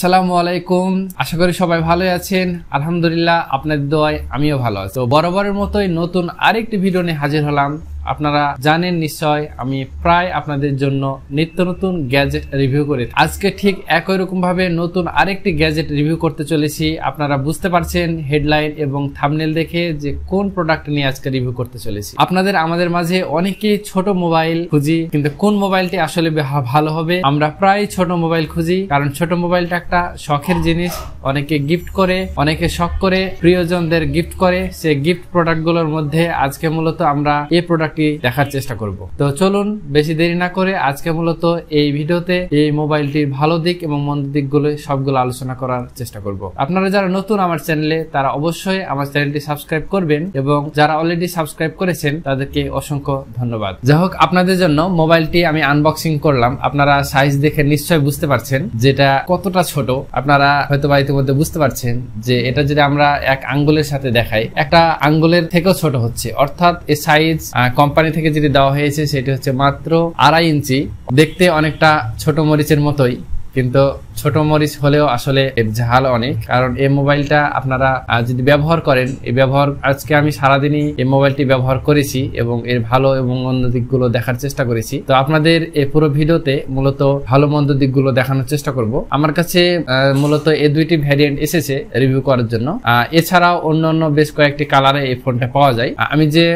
আসসালামু আলাইকুম। আশা করি সবাই ভালো আছেন। আলহামদুলিল্লাহ আপনাদের দোয়ায় আমিও ভালো আছি। তো বরাবরের মতোই নতুন আরেকটি ভিডিও নিয়ে হাজির হলাম। আপনারা জানেন নিশ্চয়, আমি প্রায় আপনাদের জন্য নিত্য নতুন গ্যাজেট রিভিউ করি আজকে ঠিক একই রকম ভাবে নতুন আরেকটি গ্যাজেট রিভিউ করতে চলেছি। আপনারা বুঝতে পারছেন হেডলাইন এবং থামনেল দেখে যে কোন প্রোডাক্ট নিয়ে আজকে রিভিউ করতে চলেছি। আপনাদের, আমাদের মাঝে অনেকেই ছোট মোবাইল খুঁজি, কিন্তু কোন মোবাইলটি আসলে ভালো হবে? আমরা প্রায় ছোট মোবাইল খুঁজি, কারণ ছোট মোবাইলটা একটা শখের জিনিস। অনেকে গিফট করে, অনেকে শখ করে, প্রিয়জনদের গিফট করে। সে গিফট প্রোডাক্টগুলোর মধ্যে আজকে মূলত আমরা এই প্রোডাক্টটি দেখার চেষ্টা করব। তো চলুন, বেশি দেরি না করে আজকে মূলত এই ভিডিওতে এই মোবাইলটির ভালো দিক এবং মন্দ দিকগুলো সবগুলো আলোচনা করার চেষ্টা করব। আপনারা যারা নতুন আমার চ্যানেলে, তারা অবশ্যই আমার চ্যানেলটি সাবস্ক্রাইব করবেন এবং যারা অলরেডি সাবস্ক্রাইব করেছেন, তাদেরকে অসংখ্য ধন্যবাদ। যাই হোক, আপনাদের জন্য মোবাইলটি আমি আনবক্সিং করলাম। আপনারা সাইজ দেখে নিশ্চয় বুঝতে পারছেন যেটা কতটা ছোট। আপনারা হয়তো বা ইতিমধ্যে বুঝতে পারছেন যে এটা যদি আমরা এক আঙ্গুলের সাথে দেখাই, একটা আঙ্গুলের থেকেও ছোট হচ্ছে। অর্থাৎ এই সাইজ কোম্পানি থেকে যেটি দেওয়া হয়েছে, সেটি হচ্ছে মাত্র আড়াই ইঞ্চি। দেখতে অনেকটা ছোট মরিচের মতোই। কিন্তু ছোট মরিচ হলেও আসলে এর ঝাল অনেক। কারণ এই মোবাইলটা আপনারা যদি ব্যবহার করেন, এই ব্যবহার, আজকে আমি সারাদিনই এই মোবাইলটি ব্যবহার করেছি এবং এর ভালো এবং মন্দ দিকগুলো দেখার চেষ্টা করেছি। তো আপনাদের এই পুরো ভিডিওতে মূলত ভালো মন্দ দিকগুলো দেখানোর চেষ্টা করব। আমার কাছে মূলত এই দুইটি ভ্যারিয়েন্ট এসেছে রিভিউ করার জন্য। এছাড়াও অন্য অন্য বেশ কয়েকটি কালারে এই ফোনটা পাওয়া যায়। আমি যে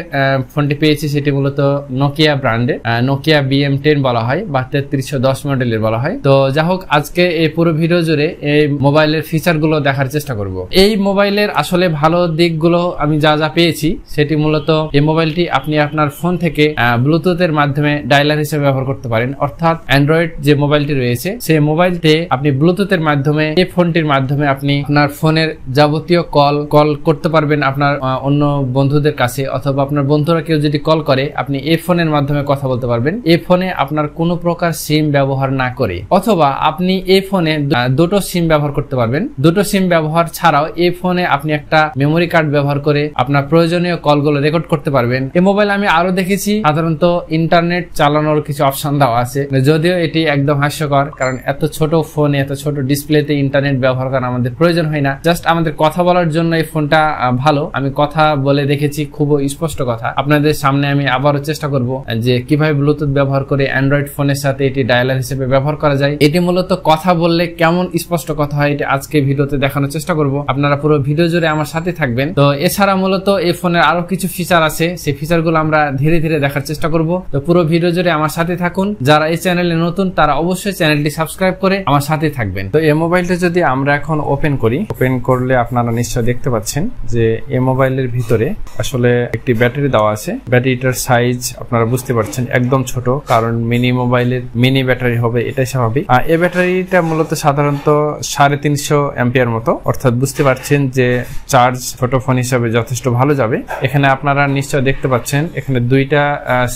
ফোনটি পেয়েছি সেটি মূলত নোকিয়া ব্র্যান্ডের নোকিয়া বিএম টেন বলা হয় বা তেত্রিশশো দশ মডেলের বলা হয়। তো যাই হোক আজকে এই পুরো ভিডিও জুড়ে এই মোবাইলের ফিচারগুলো দেখার চেষ্টা করব। এই মোবাইলের আসলে ভালো দিকগুলো আমি যা যা পেয়েছি, সেটি মূলত এই মোবাইলটি আপনি আপনার ফোন থেকে ব্লুটুথের মাধ্যমে ডায়লার হিসেবে ব্যবহার করতে পারেন। অর্থাৎ অ্যান্ড্রয়েড যে মোবাইলটি রয়েছে, সেই মোবাইলতে আপনি ব্লুটুথের মাধ্যমে, এই ফোনটির মাধ্যমে আপনি আপনার ফোনের যাবতীয় কল কল করতে পারবেন আপনার অন্য বন্ধুদের কাছে অথবা আপনার বন্ধুরা কেউ যদি কল করে, আপনি এই ফোনের মাধ্যমে কথা বলতে পারবেন। এই ফোনে আপনার কোনো প্রকার সিম ব্যবহার না করে, অথবা আপনি এই ফোনে দুটো সিম ব্যবহার করতে পারবেন। দুটো সিম ব্যবহার ছাড়াও এই ফোনে আপনি একটা মেমোরি কার্ড ব্যবহার করে আপনার প্রয়োজনীয় কলগুলো রেকর্ড করতে পারবেন। এই মোবাইল আমি আরও দেখেছি, সাধারণত ইন্টারনেট চালানোর কিছু অপশন দেওয়া আছে। যদিও এটি একদম হাস্যকর, কারণ এত ছোট ফোনে এত ছোট ডিসপ্লেতে ইন্টারনেট ব্যবহার করা আমাদের প্রয়োজন হয় না। জাস্ট আমাদের কথা বলার জন্য এই ফোনটা ভালো। আমি কথা বলে দেখেছি, খুব স্পষ্ট কথা। আপনাদের সামনে আমি আবারও চেষ্টা করব, যে কীভাবে ব্লুটুথ ব্যবহার করে অ্যান্ড্রয়েড ফোনের সাথে এটি ডায়ালার হিসেবে ব্যবহার করা যায়। এটি মূলত কথা বললে কেমন স্পষ্ট কথা হয় এটা আজকে ভিডিওতে দেখানোর চেষ্টা করব। আপনারা পুরো ভিডিও জুড়ে আমার সাথে থাকবেন। তো এছাড়া মূলত এই ফোনের আরও কিছু ফিচার আছে। সেই ফিচারগুলো আমরা ধীরে ধীরে দেখার চেষ্টা করব। তো পুরো ভিডিও জুড়ে আমার সাথে থাকুন। যারা এই চ্যানেলে নতুন, তারা অবশ্যই চ্যানেলটি সাবস্ক্রাইব করে আমার সাথে থাকবেন। তো এই মোবাইলটা যদি আমরা এখন ওপেন করি ওপেন করলে আপনারা নিশ্চয় দেখতে পাচ্ছেন যে এই মোবাইলের ভিতরে আসলে একটি ব্যাটারি দেওয়া আছে। ব্যাটারিটার সাইজ আপনারা বুঝতে পারছেন একদম ছোট, কারণ মিনি মোবাইলের মিনি ব্যাটারি হবে, এটাই স্বাভাবিক। এই ব্যাটারিটা মূলত সাধারণত সাড়ে তিনশো অ্যাম্পিয়ার মতো। অর্থাৎ বুঝতে পারছেন যে চার্জ ছোট ফোন হিসাবে যথেষ্ট ভালো যাবে। এখানে আপনারা নিশ্চয় দেখতে পাচ্ছেন, এখানে দুইটা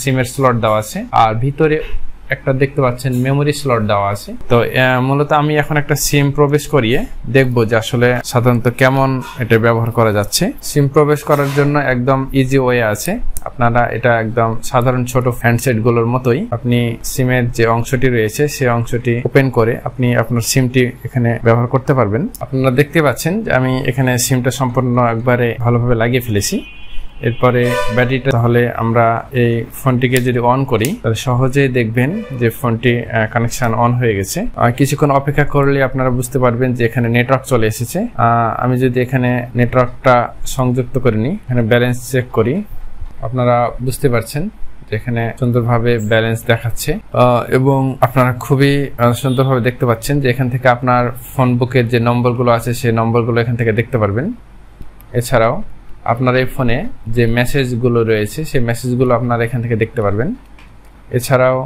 সিমের স্লট দেওয়া আছে। আর ভিতরে একটা দেখতে পাচ্ছেন মেমোরি স্লট দেওয়া আছে। তো মূলত আমি এখন একটা সিম প্রবেশ করিয়ে দেখব যে আসলে সাধারণত কেমন এটা ব্যবহার করা যাচ্ছে। সিম প্রবেশ করার জন্য একদম ইজি ওয়ে আছে। আপনারা এটা একদম সাধারণ ছোট হ্যান্ডসেটগুলোর মতোই আপনি সিমের যে অংশটি রয়েছে সেই অংশটি ওপেন করে আপনি আপনার সিমটি এখানে ব্যবহার করতে পারবেন। আপনারা দেখতে পাচ্ছেন যে আমি এখানে সিমটা সম্পূর্ণ একবারে ভালোভাবে লাগিয়ে ফেলেছি। এরপরে ব্যাটারিটা, তাহলে আমরা এই ফোনটিকে যদি অন করি, তাহলে সহজেই দেখবেন যে ফোনটি কানেকশন অন হয়ে গেছে। কিছুক্ষণ অপেক্ষা করলে আপনারা বুঝতে পারবেন যে এখানে নেটওয়ার্ক চলে এসেছে। আমি যদি এখানে নেটওয়ার্কটা সংযুক্ত করে নিই, এখানে ব্যালেন্স চেক করি, আপনারা বুঝতে পারছেন যে এখানে সুন্দরভাবে ব্যালেন্স দেখাচ্ছে। এবং আপনারা খুবই সুন্দরভাবে দেখতে পাচ্ছেন যে এখান থেকে আপনার ফোন বুকের যে নম্বরগুলো আছে, সেই নম্বরগুলো এখান থেকে দেখতে পারবেন। এছাড়াও আপনার এই ফোনে যে মেসেজগুলো রয়েছে, সেই মেসেজগুলো আপনারা এখান থেকে দেখতে পারবেন। এছাড়াও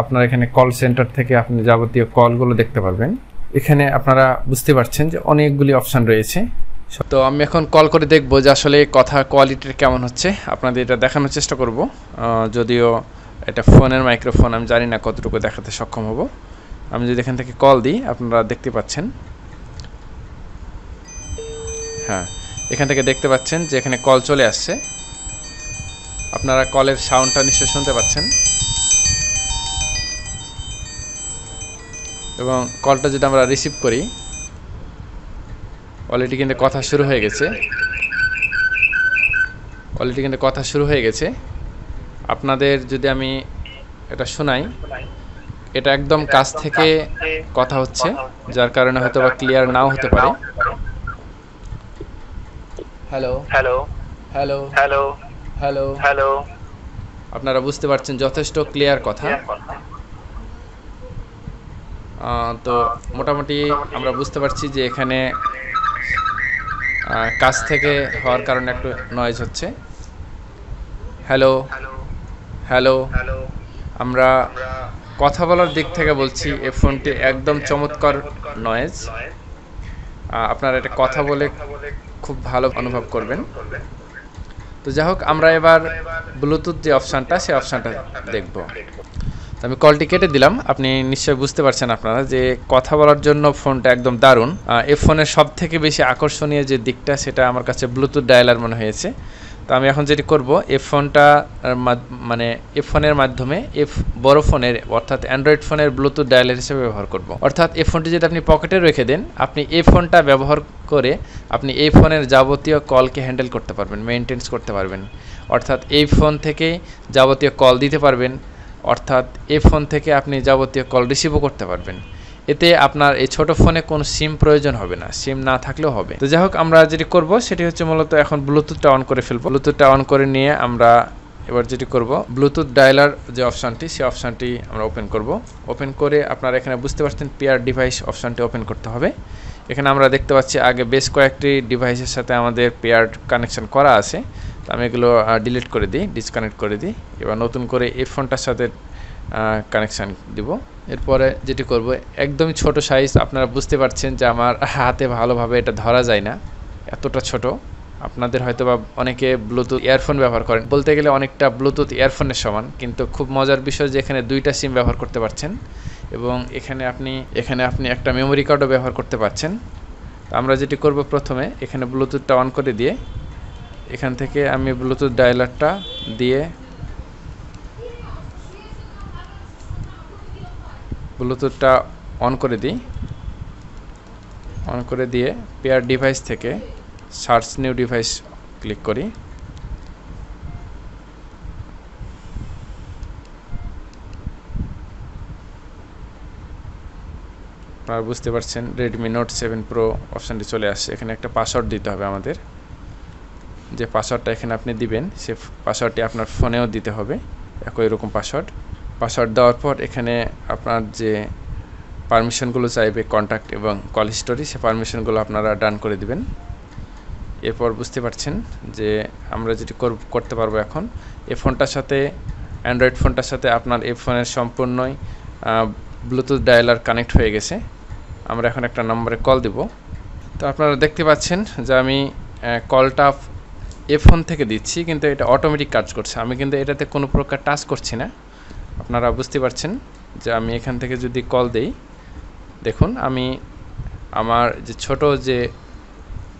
আপনার এখানে কল সেন্টার থেকে আপনি যাবতীয় কলগুলো দেখতে পারবেন। এখানে আপনারা বুঝতে পারছেন যে অনেকগুলি অপশান রয়েছে। তো আমি এখন কল করে দেখব যে আসলে কথা কোয়ালিটির কেমন হচ্ছে। আপনাদের এটা দেখানোর চেষ্টা করব। যদিও এটা ফোনের মাইক্রোফোন আমি জানি না কতটুকু দেখাতে সক্ষম হব। আমি যদি এখান থেকে কল দিই, আপনারা দেখতে পাচ্ছেন। হ্যাঁ। এখান থেকে দেখতে পাচ্ছেন যে এখানে কল চলে আসছে। আপনারা কলের সাউন্ডটা নিশ্চয় শুনতে পাচ্ছেন। এবং কলটা যদি আমরা রিসিভ করি, অলরেডি কিন্তু কথা শুরু হয়ে গেছে। অলরেডি কিন্তু কথা শুরু হয়ে গেছে। আপনাদের যদি আমি এটা শোনাই, এটা একদম কাছ থেকে কথা হচ্ছে, যার কারণে হয়তো বা ক্লিয়ার নাও হতে পারে। Hello hello hello hello hello hello আপনারা বুঝতে পারছেন যথেষ্ট ক্লিয়ার কথা? তো মোটামুটি আমরা বুঝতে পারছি যে এখানে কাছ থেকে হওয়ার কারণে একটু নয়েজ হচ্ছে। হ্যালো হ্যালো হ্যালো আমরা কথা বলার দিক থেকে বলছি এই ফোনটি একদম চমৎকার নয়েজ আপনারা এটা কথা বলে খুব ভালো অনুভব করবেন। তো যাই হোক, আমরা এবার ব্লুটুথ যে অপশানটা, সেই অপশানটা দেখব। তো আমি কলটি কেটে দিলাম। আপনি নিশ্চয়ই বুঝতে পারছেন আপনারা যে কথা বলার জন্য ফোনটা একদম দারুণ। এ ফোনের সব থেকে বেশি আকর্ষণীয় যে দিকটা, সেটা আমার কাছে ব্লুটুথ ডায়ালার মনে হয়েছে। তো আমি এখন যেটি করব, এই ফোনটা মানে এই ফোনের মাধ্যমে এই ফ- বড় ফোনের, অর্থাৎ অ্যান্ড্রয়েড ফোনের ব্লুটুথ ডায়ালার হিসেবে ব্যবহার করব। অর্থাৎ এই ফোনটি যদি আপনি পকেটে রেখে দেন, আপনি এই ফোনটা ব্যবহার করে আপনি এই ফোনের যাবতীয় কলকে হ্যান্ডেল করতে পারবেন মেনটেন্স করতে পারবেন। অর্থাৎ এই ফোন থেকে যাবতীয় কল দিতে পারবেন, অর্থাৎ এই ফোন থেকে আপনি যাবতীয় কল রিসিভও করতে পারবেন। এতে আপনার এই ছোট ফোনে কোনো সিম প্রয়োজন হবে না, সিম না থাকলেও হবে। তো যাই হোক আমরা যেটি করব সেটি হচ্ছে মূলত এখন ব্লুটুথটা অন করে ফেলব। ব্লুটুথটা অন করে নিয়ে আমরা এবার যেটি করব ব্লুটুথ ডায়ালার যে অপশানটি সেই অপশানটি আমরা ওপেন করব। ওপেন করে আপনারা এখানে বুঝতে পারছেন পেয়ার ডিভাইস অপশানটি ওপেন করতে হবে। এখানে আমরা দেখতে পাচ্ছি আগে বেশ কয়েকটি ডিভাইসের সাথে আমাদের পেয়ার কানেকশন করা আছে। তো আমি এগুলো ডিলিট করে দিই ডিসকানেক্ট করে দিই। এবার নতুন করে এই ফোনটার সাথে কানেকশান দিব। এরপরে যেটি করব, একদমই ছোট সাইজ আপনারা বুঝতে পারছেন যে আমার হাতে ভালোভাবে এটা ধরা যায় না, এতটা ছোট। আপনাদের হয়তো বা অনেকে ব্লুটুথ ইয়ারফোন ব্যবহার করেন। বলতে গেলে অনেকটা ব্লুটুথ ইয়ারফোনের সমান, কিন্তু খুব মজার বিষয় যে এখানে দুইটা সিম ব্যবহার করতে পারছেন এবং এখানে আপনি এখানে আপনি একটা মেমোরি কার্ডও ব্যবহার করতে পারছেন। আমরা যেটি করব প্রথমে, এখানে ব্লুটুথটা অন করে দিয়ে, এখান থেকে আমি ব্লুটুথ ডায়ালারটা দিয়ে ব্লুটুথটা অন করে দিই। অন করে দিয়ে পেয়ার ডিভাইস থেকে সার্চ নিউ ডিভাইস ক্লিক করি। আপনারা বুঝতে পারছেন রেডমি নোট সেভেন প্রো অপশানটি চলে আসছে। এখানে একটা পাসওয়ার্ড দিতে হবে আমাদের। যে পাসওয়ার্ডটা এখানে আপনি দিবেন, সে পাসওয়ার্ডটি আপনার ফোনেও দিতে হবে। একই রকম পাসওয়ার্ড পাসওয়ার্ড দেওয়ার পর এখানে আপনার যে পারমিশনগুলো চাইবে কন্ট্যাক্ট এবং কল হিস্টোরি সে পারমিশনগুলো আপনারা ডান করে দিবেন। এরপর বুঝতে পারছেন যে আমরা যেটি কর- করতে পারব এখন, এই ফোনটার সাথে অ্যান্ড্রয়েড ফোনটার সাথে আপনার এই ফোনের সম্পূর্ণই ব্লুটুথ ডায়ালার কানেক্ট হয়ে গেছে। আমরা এখন একটা নম্বরে কল দিব। তো আপনারা দেখতে পাচ্ছেন যে আমি কলটা এ ফোন থেকে দিচ্ছি, কিন্তু এটা অটোমেটিক কাজ করছে। আমি কিন্তু এটাতে কোনো প্রকার টাচ করছি না। আপনারা বুঝতে পারছেন যে আমি এখান থেকে যদি কল দেই, দেখুন আমি আমার যে ছোট যে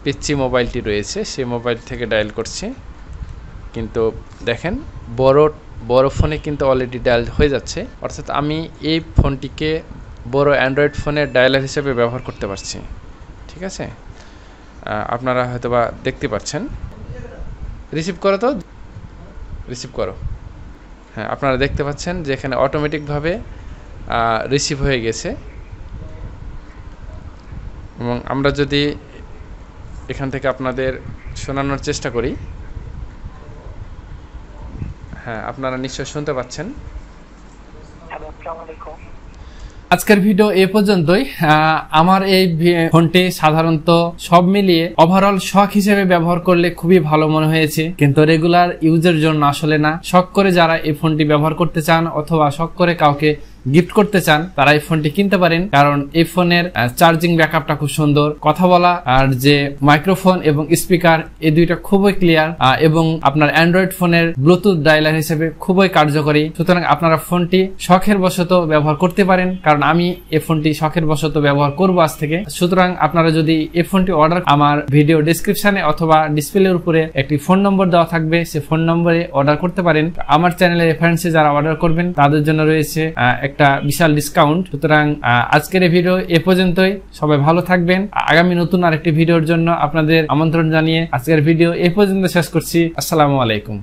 পিচ্ছি মোবাইলটি রয়েছে, সেই মোবাইল থেকে ডায়াল করছি। কিন্তু দেখেন, বড় বড় ফোনে কিন্তু অলরেডি ডায়াল হয়ে যাচ্ছে। অর্থাৎ আমি এই ফোনটিকে বড় অ্যান্ড্রয়েড ফোনের ডায়ালার হিসেবে ব্যবহার করতে পারছি। ঠিক আছে? আপনারা হয়তোবা দেখতে পাচ্ছেন। রিসিভ করো তো? রিসিভ করো। হ্যাঁ আপনারা দেখতে পাচ্ছেন যে এখানে অটোমেটিকভাবে রিসিভ হয়ে গেছে। এবং আমরা যদি এখান থেকে আপনাদের শোনানোর চেষ্টা করি। হ্যাঁ আপনারা নিশ্চয় শুনতে পাচ্ছেন। আজকের ভিডিও এ পর্যন্তই। আমার এই ফোনটি সাধারণত সব মিলিয়ে ওভারঅল শখ হিসেবে ব্যবহার করলে খুবই ভালো মনে হয়েছে। কিন্তু রেগুলার ইউজের জন্য আসলে না। শখ করে যারা এই ফোনটি ব্যবহার করতে চান অথবা শখ করে কাউকে গিফট করতে চান, তারা এই ফোনটি কিনতে পারেন। কারণ এই ফোনের চার্জিং ব্যাকআপটা খুব সুন্দর। কথা বলা আর যে মাইক্রোফোন এবং স্পিকার এই দুইটা খুবই ক্লিয়ার এবং আপনার অ্যান্ড্রয়েড ফোনের ব্লুটুথ ডায়ালার হিসেবে খুবই কার্যকরী। সুতরাং আপনারা ফোনটি শখের বশত ব্যবহার করতে পারেন, কারণ আমি এই ফোনটি শখের বশত ব্যবহার করব আজ থেকে। সুতরাং আপনারা যদি এই ফোনটি অর্ডার আমার ভিডিও ডিসক্রিপশনে অথবা ডিসপ্লের উপরে একটি ফোন নম্বর দেওয়া থাকবে, সে ফোন নম্বরে অর্ডার করতে পারেন। আমার চ্যানেলের রেফারেন্সে যারা অর্ডার করবেন, তাদের জন্য রয়েছে একটি বিশাল ডিসকাউন্ট সুতরাং আজকের এই ভিডিও এ পর্যন্তই। সবাই ভালো থাকবেন। আগামী নতুন আরেকটি ভিডিওর জন্য আপনাদের আমন্ত্রণ জানিয়ে আজকের ভিডিও এ পর্যন্ত শেষ করছি। আসসালামু আলাইকুম।